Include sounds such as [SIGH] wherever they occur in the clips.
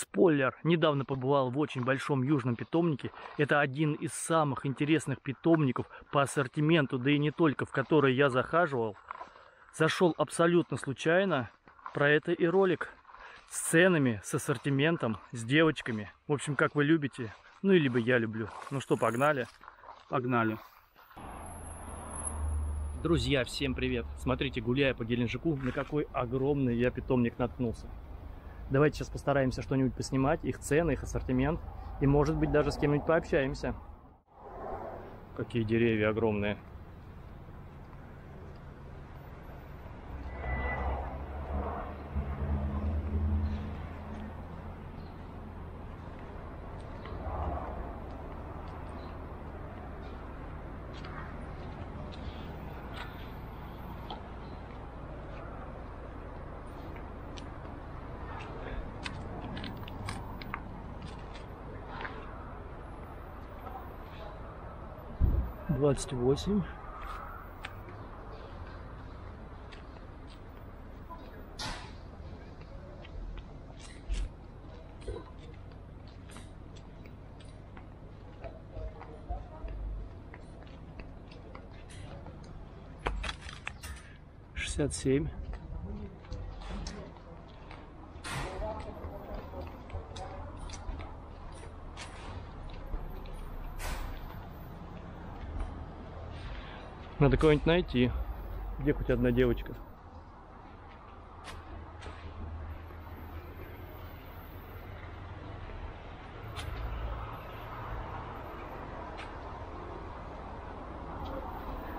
Спойлер, недавно побывал в очень большом южном питомнике. Это один из самых интересных питомников по ассортименту, да и не только, в который я захаживал. Зашел абсолютно случайно. Про это и ролик. С ценами, с ассортиментом, с девочками. В общем, как вы любите. Ну, и либо я люблю. Ну что, погнали? Погнали. Друзья, всем привет! Смотрите, гуляя по Геленджику, на какой огромный я питомник наткнулся. Давайте сейчас постараемся что-нибудь поснимать, их цены, их ассортимент. И может быть даже с кем-нибудь пообщаемся. Какие деревья огромные. Двадцать восемь. Шестьдесят семь. Надо кого-нибудь найти. Где хоть одна девочка?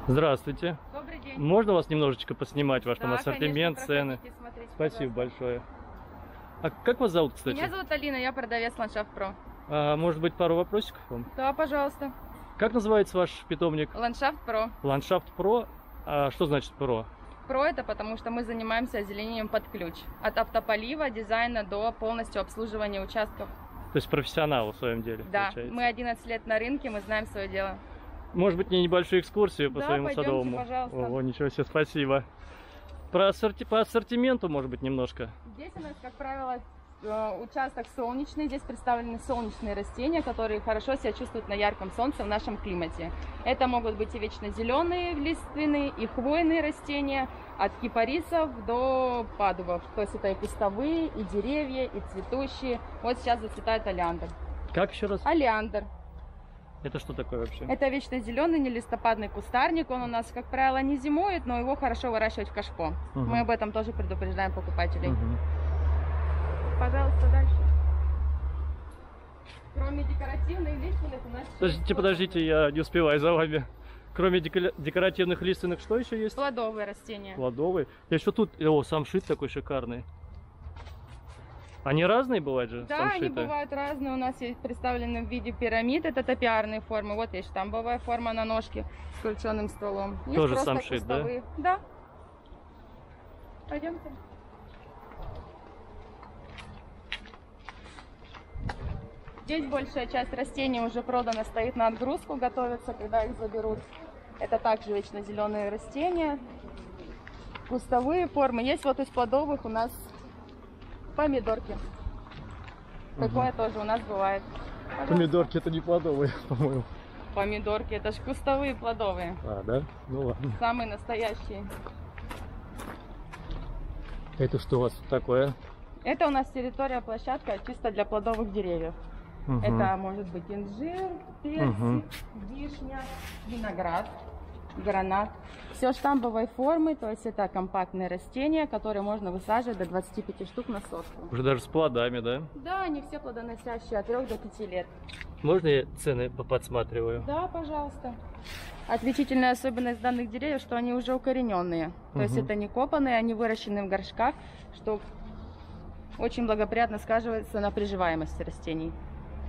Здравствуйте. Добрый день. Можно вас немножечко поснимать, ваш там Да, ассортимент, конечно, цены? смотрите, Спасибо пожалуйста. большое. А как вас зовут, кстати? Меня зовут Алина, я продавец Ландшафт Про. А, может быть, пару вопросиков вам? Да, пожалуйста. Как называется ваш питомник? Ландшафт Про. Ландшафт Про. А что значит Про? Про это потому, что мы занимаемся озеленением под ключ. От автополива, дизайна до полностью обслуживания участков. То есть профессионал в своем деле, Да, получается. мы 11 лет на рынке, мы знаем свое дело. Может быть, мне небольшую экскурсию по Да, своему пойдемте, садовому? пожалуйста. Ого, ничего себе, спасибо. Про ассорти... По ассортименту, может быть, немножко. Здесь у нас, как правило, участок солнечный. Здесь представлены солнечные растения, которые хорошо себя чувствуют на ярком солнце в нашем климате. Это могут быть и вечно зеленые лиственные, и хвойные растения, от кипарисов до падубов. То есть это и кустовые, и деревья, и цветущие. Вот сейчас зацветает олеандр. Как еще раз? Олеандр. Это что такое вообще? Это вечно зеленый нелистопадный кустарник. Он у нас, как правило, не зимует, но его хорошо выращивать в кашпо. Мгм. Мы об этом тоже предупреждаем покупателей. Мгм. Пожалуйста, дальше. Кроме декоративных лиственных у нас... Подождите, подождите, я не успеваю за вами. Кроме декоративных лиственных, что еще есть? Плодовые растения. Плодовые. Я еще тут... О, самшит такой шикарный. Они разные бывают же, Да, они самшиты? бывают разные. У нас есть представлены в виде пирамид. Это топиарные формы. Вот есть штамбовая форма на ножке с крученным стволом. Есть Тоже самшит, да? кустовые. Да. Пойдемте. Здесь большая часть растений уже продана, стоит на отгрузку, готовится, когда их заберут. Это также вечно зеленые растения. Кустовые формы. Есть вот из плодовых у нас помидорки. Такое тоже у нас бывает. Пожалуйста. Помидорки это не плодовые, [LAUGHS] по-моему. Помидорки, это ж кустовые плодовые. А, да? Ну ладно. Самые настоящие. Это что у вас такое? Это у нас территория, площадка чисто для плодовых деревьев. Мгм. Это может быть инжир, персик, Мгм. вишня, виноград, гранат. Все штамбовой формы, то есть это компактные растения, которые можно высаживать до 25 штук на сотку. Уже даже с плодами, да? Да, они все плодоносящие от 3 до 5 лет. Можно я цены подсматриваю? Да, пожалуйста. Отличительная особенность данных деревьев, что они уже укорененные. То есть это не копанные, они выращены в горшках, что очень благоприятно сказывается на приживаемости растений.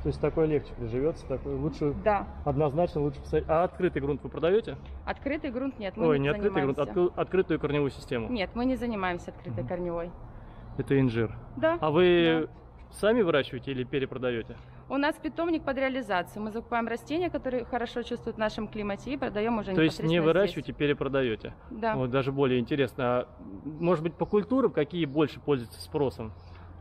То есть такой легче приживется, такой лучше, Да. однозначно лучше посадить. А открытый грунт вы продаете? Открытый грунт нет, мы Ой, не, не открытый грунт, откры- открытую корневую систему. Нет, мы не занимаемся открытой Мгм. корневой. Это инжир. Да. А вы сами выращиваете или перепродаете? У нас питомник под реализацию. Мы закупаем растения, которые хорошо чувствуют в нашем климате и продаем уже То есть не выращиваете, перепродаете? здесь. Да. Вот даже более интересно. А, может быть, по культурам какие больше пользуются спросом?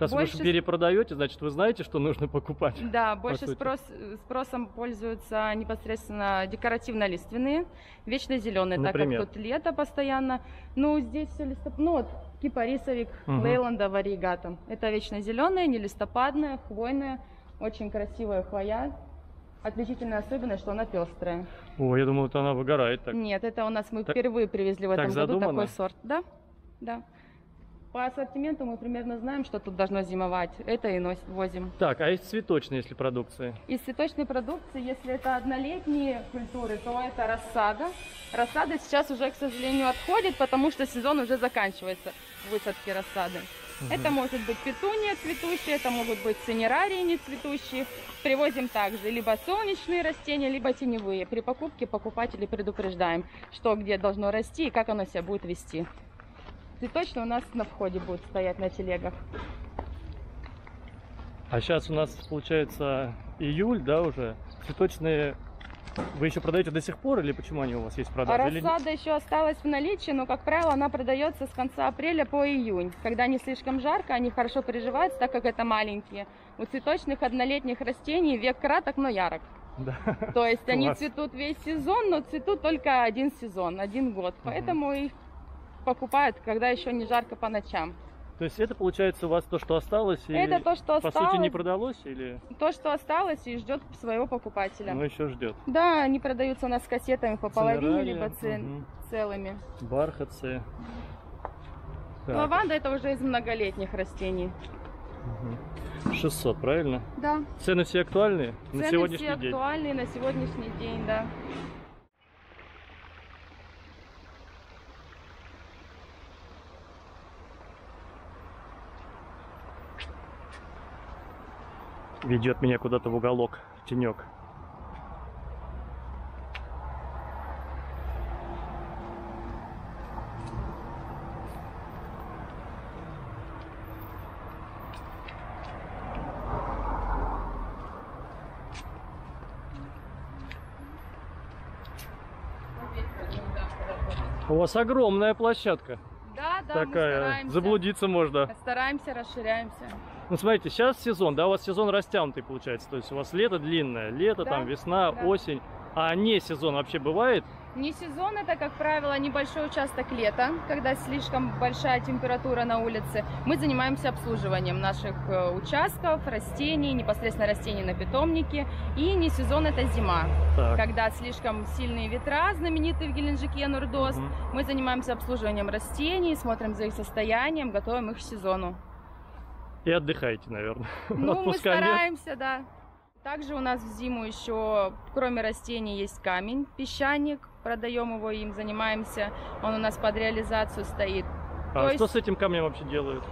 Раз вы Больше же с- перепродаете, значит, вы знаете, что нужно покупать. [LAUGHS] Да, больше сути. спрос, спросом пользуются непосредственно декоративно-лиственные, вечно зеленые, так Например? как тут лето постоянно. Ну, здесь все листоп... ну вот кипарисовик, Мгм. лейланда, варигата. Это вечно зеленые, не листопадные, хвойные, очень красивая хвоя. Отличительная особенность, что она пестрая. О, я думал, это она выгорает так. Нет, это у нас мы Так- впервые привезли в так этом году задумано? такой сорт. Да, да. По ассортименту мы примерно знаем, что тут должно зимовать. Это и носим, возим. Так, а из цветочной, если продукции? Из цветочной продукции, если это однолетние культуры, то это рассада. Рассада сейчас уже, к сожалению, отходит, потому что сезон уже заканчивается высадки рассады. Это может быть петуния цветущие, это могут быть цинерарии не цветущие. Привозим также либо солнечные растения, либо теневые. При покупке покупателей предупреждаем, что где должно расти и как оно себя будет вести. Цветочные у нас на входе будут стоять на телегах. А сейчас у нас получается июль, да, уже. Цветочные вы еще продаете до сих пор или почему они у вас есть в А продаже? Или- рассада еще осталась в наличии, но, как правило, она продается с конца апреля по июнь. Когда не слишком жарко, они хорошо приживаются, так как это маленькие. У цветочных однолетних растений век краток, но ярок. [LAUGHS] Да. То есть они Класс. цветут весь сезон, но цветут только один сезон, один год. Поэтому их покупают, когда еще не жарко по ночам. То есть это получается у вас то, что осталось, и Это то, что по осталось, сути не продалось или то, что осталось и ждет своего покупателя. ну, еще ждет? Да, они продаются у нас с кассетами по половине, либо ц- мгм. целыми. Бархатцы. Так, Лаванда это уже из многолетних растений. мгм. 600, правильно? Да. Цены все актуальные на Цены сегодняшний все день? актуальные на сегодняшний день, да. Ведет меня куда-то в уголок, в тенек. У вас огромная площадка Да, да, мы такая. стараемся. Заблудиться можно. Стараемся, расширяемся. Ну, смотрите, сейчас сезон, да, у вас сезон растянутый получается. То есть у вас лето длинное, лето, Да, там весна, да. осень. А не сезон вообще бывает? Не сезон, это, как правило, небольшой участок лета, когда слишком большая температура на улице. Мы занимаемся обслуживанием наших э, участков, растений, непосредственно растений на питомнике. И не сезон, это зима, Так. когда слишком сильные ветра, знаменитые в Геленджике Нурдос. Мгм. Мы занимаемся обслуживанием растений, смотрим за их состоянием, готовим их к сезону. И отдыхаете, наверное. [LAUGHS] Ну, мы стараемся, да. Также у нас в зиму еще, кроме растений, есть камень, песчаник. Продаем его, им занимаемся. Он у нас под реализацию стоит. А то что есть- с этим камнем вообще делают?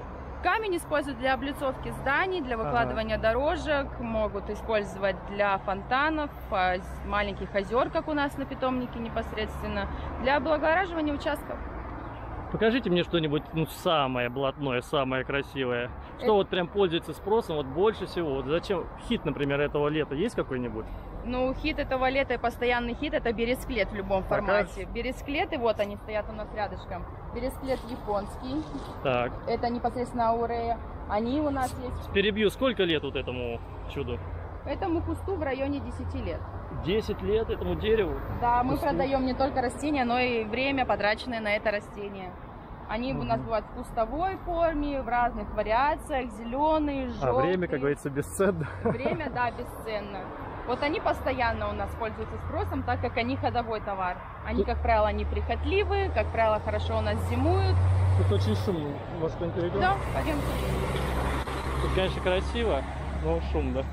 Камень используют для облицовки зданий, для выкладывания дорожек, могут использовать для фонтанов, а, маленьких озер, как у нас на питомнике непосредственно, для облагораживания участков. Покажите мне что-нибудь, ну, самое блатное, самое красивое. Что Это- вот прям пользуется спросом вот больше всего? Вот зачем хит, например, этого лета есть какой-нибудь? Ну, хит этого лета и постоянный хит это бересклет в любом Покаж. формате. Бересклеты, вот они стоят у нас рядышком. Бересклет японский, Так, это непосредственно аурея. Они у нас есть. перебью, сколько лет вот этому чуду? Этому кусту в районе 10 лет. 10 лет этому дереву? Да, мы Кусту. продаем не только растения, но и время, потраченное на это растение. Они у нас бывают в кустовой форме, в разных вариациях, зеленые, желтые. А время, как говорится, бесценно. Время, да, бесценно. Вот они постоянно у нас пользуются спросом, так как они ходовой товар. Они, как правило, неприхотливые, как правило, хорошо у нас зимуют. Тут очень шумно. Может, кто-нибудь перейдет? Да, пойдемте. Тут, конечно, красиво, но шум, да?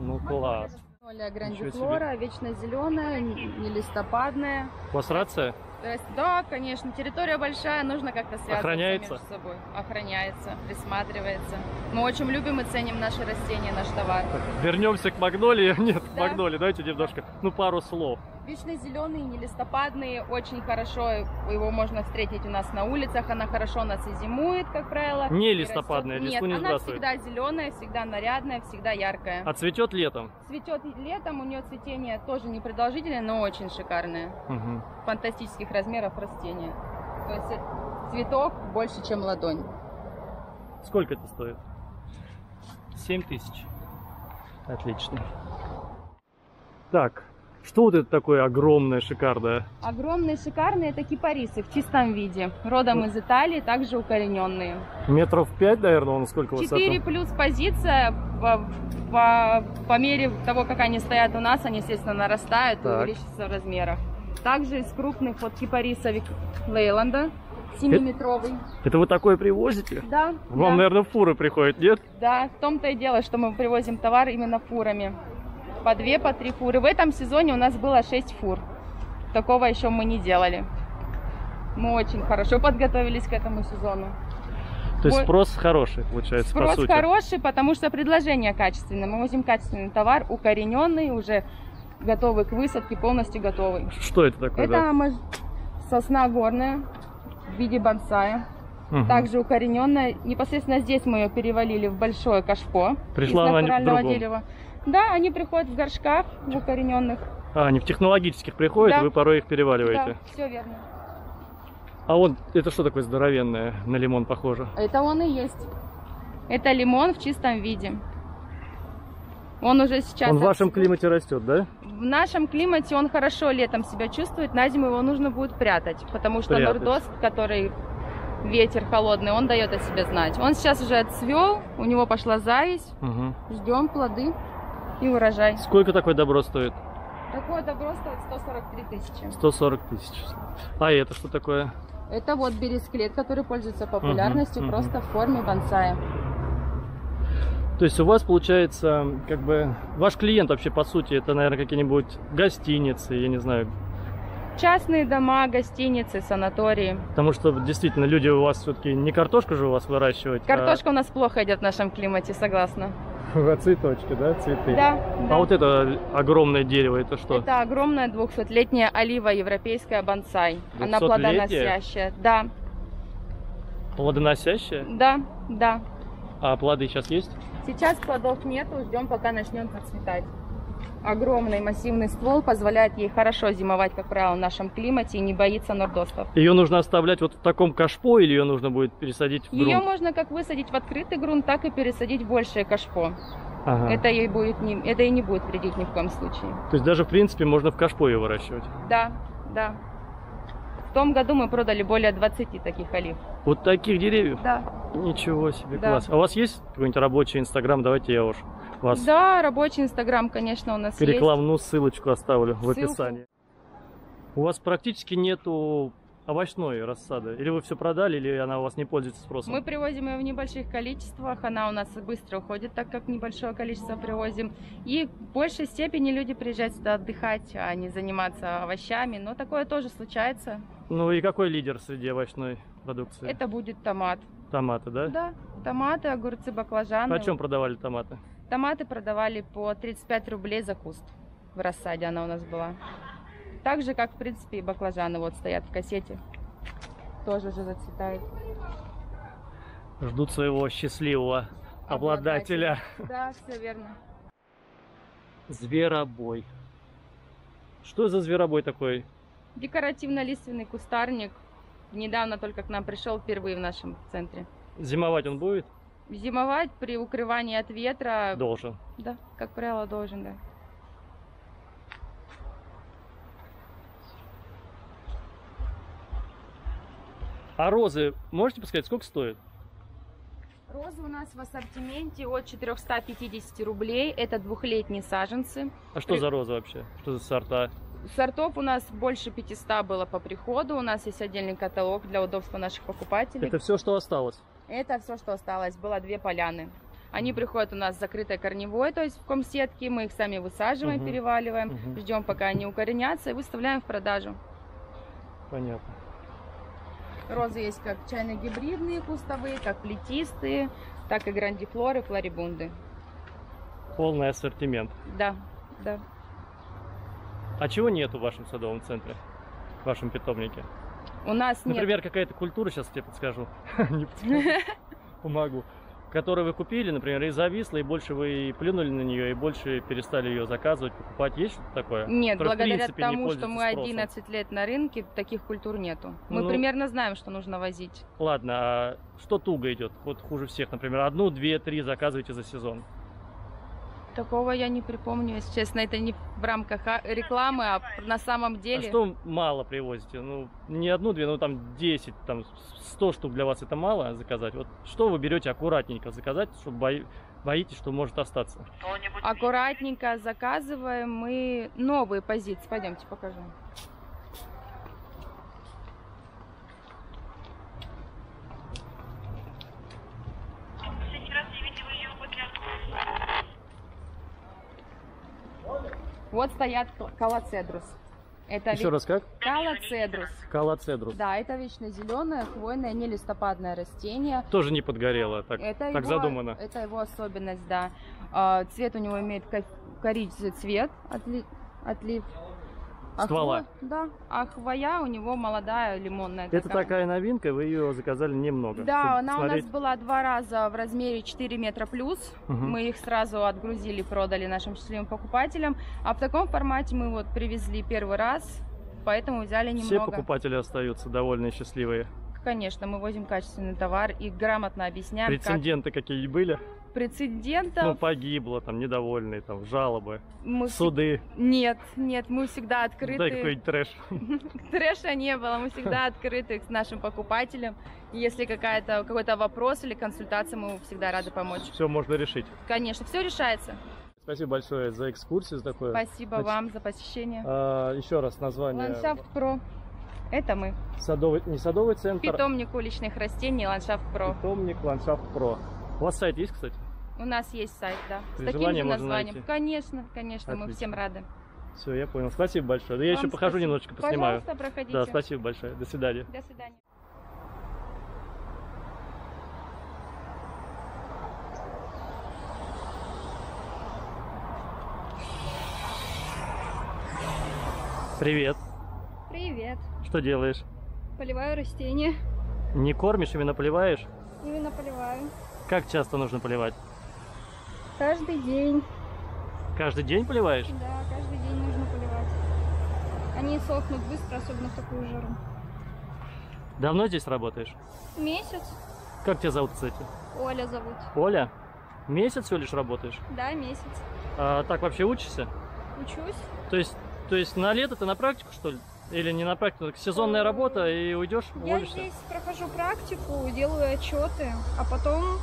Ну, класс. Ничего грандифлора, вечно зеленая, не листопадная. У вас рация? То есть, да, конечно, территория большая, нужно как-то связываться Охраняется? между собой. Охраняется, присматривается. Мы очень любим и ценим наши растения, наш товар. Вернемся к Магнолии. [LAUGHS] Нет, к Да. Магнолии. Давайте немножко, ну, пару слов. Вечно зеленый, не листопадный, очень хорошо его можно встретить у нас на улицах. Она хорошо у нас и зимует, как правило. Не листопадная, растет. листву Нет, не она сбрасывает. всегда зеленая, всегда нарядная, всегда яркая. А цветет летом? Цветет летом, у нее цветение тоже непродолжительное, но очень шикарное. Мгм. Фантастических размеров растения. То есть это цветок больше, чем ладонь. Сколько это стоит? 7 тысяч. Отлично. Так, что вот это такое огромное, шикарное? Огромные, шикарные, это кипарисы в чистом виде. Родом из Италии, также укорененные. Метров 5, наверное, он сколько высоты? 4 плюс позиция. По, по, по мере того, как они стоят у нас, они, естественно, нарастают Так. и увеличиваются в размерах. Также из крупных вот кипарисовик Лейланда, 7-метровый. Это вы такое привозите? Да, Вам, да, наверное, фуры приходят, нет? да, в том-то и дело, что мы привозим товар именно фурами. По две, по три фуры. В этом сезоне у нас было 6 фур. Такого еще мы не делали. Мы очень хорошо подготовились к этому сезону. То есть спрос хороший, получается, по Спрос сути. хороший, потому что предложение качественное. Мы возим качественный товар, укорененный, уже готовый к высадке, полностью готовый. Что это такое? Это мож- сосна горная в виде бонсая. да? Мгм. Также укорененная. Непосредственно здесь мы ее перевалили в большое кашпо Пришла из она натурального другом. дерева. Да, они приходят в горшках, в укорененных. А, они в технологических приходят, Да. вы порой их переваливаете. Да, все верно. А вот это что такое здоровенное? На лимон похоже. Это он и есть. Это лимон в чистом виде. Он уже сейчас... Он в вашем отцвел. климате растет, да? В нашем климате он хорошо летом себя чувствует, на зиму его нужно будет прятать, потому что Прятать. нордост, который ветер холодный, он дает о себе знать. Он сейчас уже отцвел, у него пошла зависть, Мгм. ждем плоды и урожай. Сколько такое добро стоит? Такое добро стоит 143 тысячи. 140 тысяч. А это что такое? Это вот бересклет, который пользуется популярностью мгм. просто в форме бонсая. То есть у вас получается, как бы, ваш клиент вообще, по сути, это, наверное, какие-нибудь гостиницы, я не знаю. Частные дома, гостиницы, санатории. Потому что действительно люди у вас все-таки не картошку же у вас выращивать, Картошка у нас плохо идет в нашем климате, согласна. [LAUGHS] а цветочки, да, цветы. Да, да. А вот это огромное дерево, это что? Это огромная 200-летняя олива европейская бонсай. Она 200-летняя? плодоносящая. Да, Плодоносящее? да, да. А плоды сейчас есть? Сейчас плодов нету, ждем, пока начнет процветать. Огромный массивный ствол позволяет ей хорошо зимовать, как правило, в нашем климате и не боится нордостов. Ее нужно оставлять вот в таком кашпо или ее нужно будет пересадить в Ее грунт? можно как высадить в открытый грунт, так и пересадить в большее кашпо. Ага. Это ей будет не, это ей не будет вредить ни в коем случае. То есть даже в принципе можно в кашпо ее выращивать. Да, да. В том году мы продали более 20 таких олив. Вот таких деревьев? Да. Ничего себе, Да. класс. А у вас есть какой-нибудь рабочий инстаграм? Давайте я уж вас Да, рабочий инстаграм, конечно, у нас есть. рекламную ссылочку оставлю в Ссылку. описании. У вас практически нету овощной рассады? Или вы все продали, или она у вас не пользуется спросом? Мы привозим ее в небольших количествах, она у нас быстро уходит, так как небольшое количество привозим. И в большей степени люди приезжают сюда отдыхать, а не заниматься овощами. Но такое тоже случается. Ну и какой лидер среди овощной продукции? Это будет томат. Томаты, да? Да, томаты, огурцы, баклажаны. Почем продавали томаты? Томаты продавали по 35 рублей за куст. В рассаде она у нас была. Так же, как, в принципе, и баклажаны вот стоят в кассете. Тоже уже зацветают. Ждут своего счастливого обладателя. Да, все верно. Зверобой. Что за зверобой такой? Декоративно-лиственный кустарник. Недавно только к нам пришел впервые в нашем центре. Зимовать он будет? Зимовать при укрывании от ветра, Должен. да, как правило, должен, да. А розы, можете подсказать, сколько стоит? Розы у нас в ассортименте от 450 рублей. Это двухлетние саженцы. А что При- за розы вообще? Что за сорта? Сортов у нас больше 500 было по приходу. У нас есть отдельный каталог для удобства наших покупателей. Это все, что осталось. Это все, что осталось. Было две поляны. Они приходят у нас закрытой корневой, то есть в комсетке. Мы их сами высаживаем, Мгм. переваливаем, Мгм. ждем, пока они укоренятся и выставляем в продажу. Понятно. Розы есть как чайно-гибридные кустовые, как плетистые, так и грандифлоры, флорибунды. Полный ассортимент. Да, да. А чего нету в вашем садовом центре? В вашем питомнике? У нас нет Например, какая-то культура, сейчас тебе подскажу. [LAUGHS] Не. [LAUGHS] Помогу. которую вы купили, например, и зависла, и больше вы плюнули на нее, и больше перестали ее заказывать, покупать? Есть что-то такое? Нет, благодаря принципе, тому, что мы пользуется спросом? 11 лет на рынке, таких культур нету. Мы Ну- примерно знаем, что нужно возить. Ладно, а что туго идет? Вот хуже всех, например, одну, две, три заказываете за сезон. Такого я не припомню, если честно. Это не в рамках а- рекламы, а на самом А деле. что мало привозите? Ну, не одну, две, ну там 10, там 100 штук для вас это мало заказать. Вот что вы берете аккуратненько заказать, чтобы бои- боитесь, что может остаться? Аккуратненько заказываем мы новые позиции. Пойдемте покажу. Вот стоят кал- калацедрус. Это Еще ве- раз как? калацедрус. Калацедрус. Да, это вечно зеленое, хвойное, нелистопадное растение. Тоже не подгорело, так, Это так его, задумано. Это его особенность, да. А, цвет у него имеет ко- коричневый цвет, отли- отлив. А Ствола. хво- Да, а хвоя у него молодая, лимонная. Это такая новинка, вы ее заказали немного. Да, она смотреть. у нас была два раза в размере 4 метра плюс. Мгм. Мы их сразу отгрузили, продали нашим счастливым покупателям. А в таком формате мы вот привезли первый раз, поэтому взяли Все немного. покупатели остаются довольные, счастливые. Конечно, мы возим качественный товар и грамотно объясняем, Прецеденты какие были? Прецедентов Ну, погибло, там, недовольные, там, жалобы, мы суды. Нет, нет, мы всегда открыты. Дай какой-нибудь трэш. [LAUGHS] Трэша не было, мы всегда [LAUGHS] открыты к нашим покупателям. Если какая-то, какой-то вопрос или консультация, мы всегда рады помочь. Все можно решить. Конечно, все решается. Спасибо большое за экскурсию за такое. Спасибо Значит, вам за посещение. А, еще раз название. Ландшафт Про. Это мы. Садовый, не садовый центр, Питомник уличных растений Ландшафт Про. питомник Ландшафт Про. У вас сайт есть, кстати? У нас есть сайт, да. С При таким желании же можно названием. найти. Конечно, конечно, мы Отлично. всем рады. Все, я понял. Спасибо большое. Да я еще Вам похожу спасибо. немножечко, поснимаю. Пожалуйста, проходите. Да, спасибо большое. До свидания. До свидания. Привет. Привет. Что делаешь? Поливаю растения. Не кормишь, именно поливаешь? Именно поливаю. Как часто нужно поливать? Каждый день. Каждый день поливаешь? Да, каждый день нужно поливать. Они сохнут быстро, особенно в такую жару. Давно здесь работаешь? Месяц. Как тебя зовут, кстати? Оля зовут. Оля? Месяц всего лишь работаешь? Да, месяц. А так вообще учишься? Учусь. То есть, то есть на лето ты на практику, что ли? Или не на практику, так сезонная работа и уйдешь, Я уволишься? здесь прохожу практику, делаю отчеты, а потом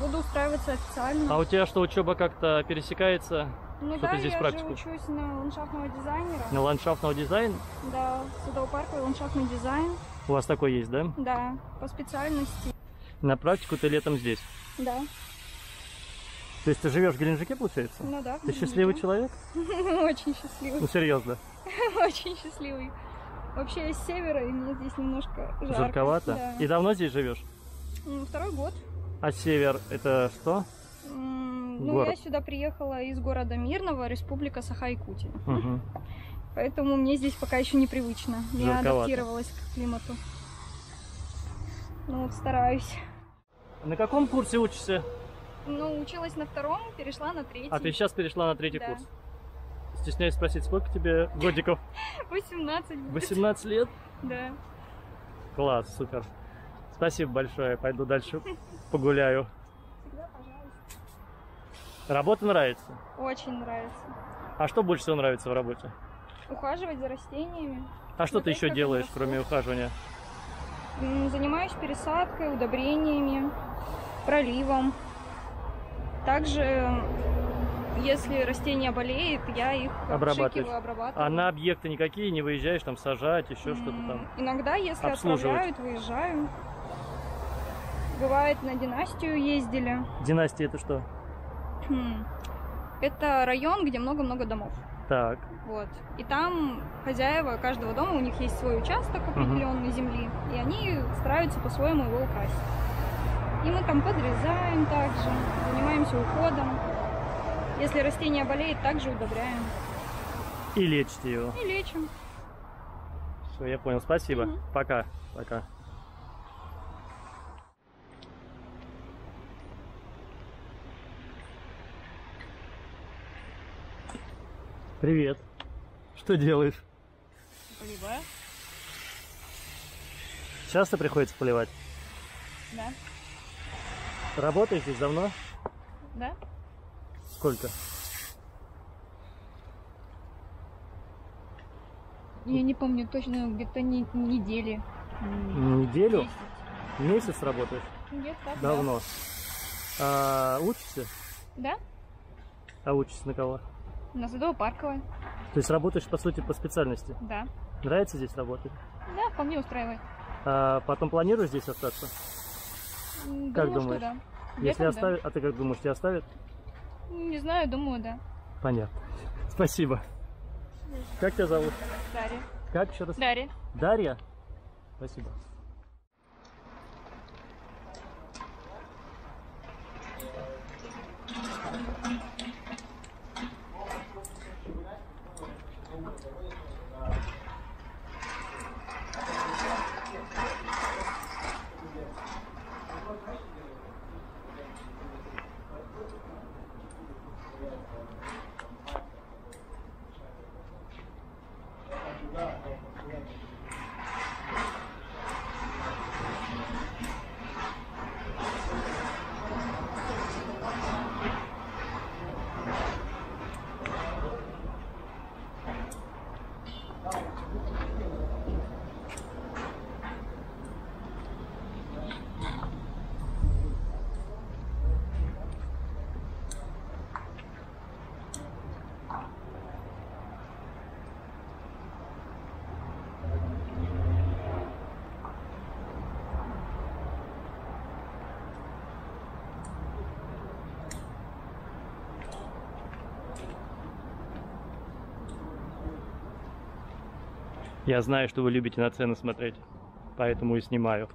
буду устраиваться официально. А у тебя что, учеба как-то пересекается ну что да, ты здесь я практику? же учусь на ландшафтного дизайнера. на ландшафтного дизайна? Да, садово-парковый ландшафтный дизайн. У вас такой есть, да? Да, по специальности. На практику ты летом здесь. Да. То есть ты живешь в Геленджике, получается? Ну да. Ты счастливый человек? [LAUGHS] Очень счастливый. Ну серьезно. [LAUGHS] Очень счастливый. Вообще я с севера, и мне здесь немножко жарко. Жарковато. Да. И давно здесь живешь? Второй год. А север это что? Ну, Город. я сюда приехала из города Мирного, республика Саха-Якутия. Мгм. [LAUGHS] Поэтому мне здесь пока еще непривычно. Не Жарковато. адаптировалась к климату. Ну вот стараюсь. На каком курсе учишься? Ну, училась на втором, перешла на третий. А ты сейчас перешла на третий Да. курс. Стесняюсь спросить, сколько тебе годиков? [LAUGHS] 18 будет. 18 лет? Да. Класс, супер. Спасибо большое. Пойду дальше [LAUGHS] погуляю. Всегда, пожалуйста. Работа нравится? Очень нравится. А что больше всего нравится в работе? Ухаживать за растениями. А что ты еще делаешь, кроме ухаживания? Занимаюсь пересадкой, удобрениями, проливом. Также, если растение болеет, я их Обрабатываешь. обшикиваю, обрабатываю. А на объекты никакие не выезжаешь, там сажать, еще что-то М, там? Иногда, если отправляют, выезжаю. Бывает, на династию ездили. Династия это что? Хм. Это район, где много-много домов. Так. Вот. И там хозяева каждого дома, у них есть свой участок определенной земли, и они стараются по-своему его украсить. И мы там подрезаем также, занимаемся уходом. Если растение болеет, также удобряем. И лечите его. И лечим. Все, я понял. Спасибо. Угу. Пока. Пока. Привет. Что делаешь? Поливаю. Часто приходится поливать? Да. Работаешь здесь давно? Да? Сколько? Я не помню точно, где-то не, недели. Неделю? десять. Месяц работаешь? Где-то так, да. Давно. А учишься? Да? А учишься на кого? На Садово-Парковой. То есть работаешь, по сути, по специальности. Да. Нравится здесь работать? Да, вполне устраивает. А потом планируешь здесь остаться? М, Как думаю, думаешь? что да. Если да. оставят... А ты как думаешь, тебя оставят? Не знаю, думаю, да. Понятно. [LAUGHS] Спасибо. Как тебя зовут? Дарья. Как еще раз? Дарья. Дарья? Спасибо. Я знаю, что вы любите на цены смотреть, поэтому и снимаю.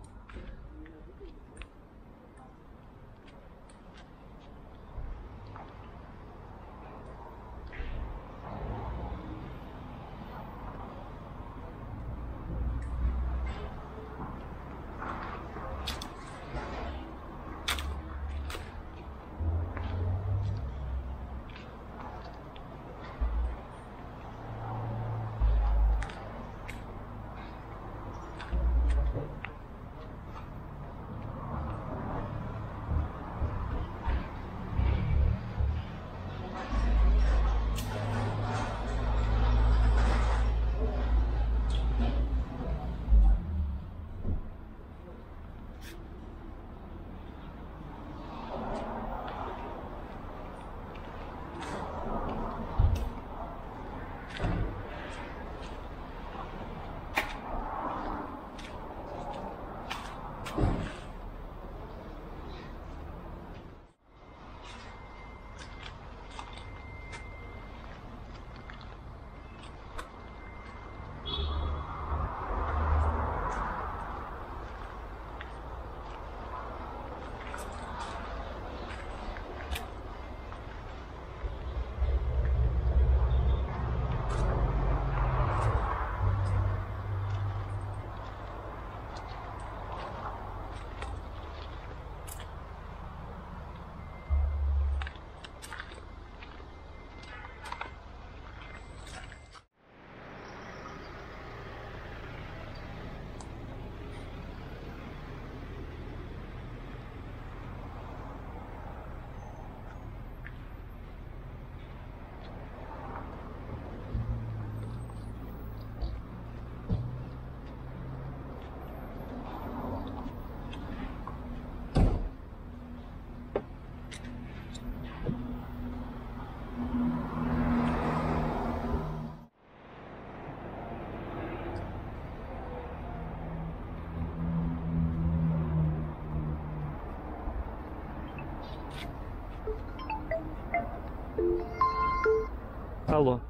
Алло.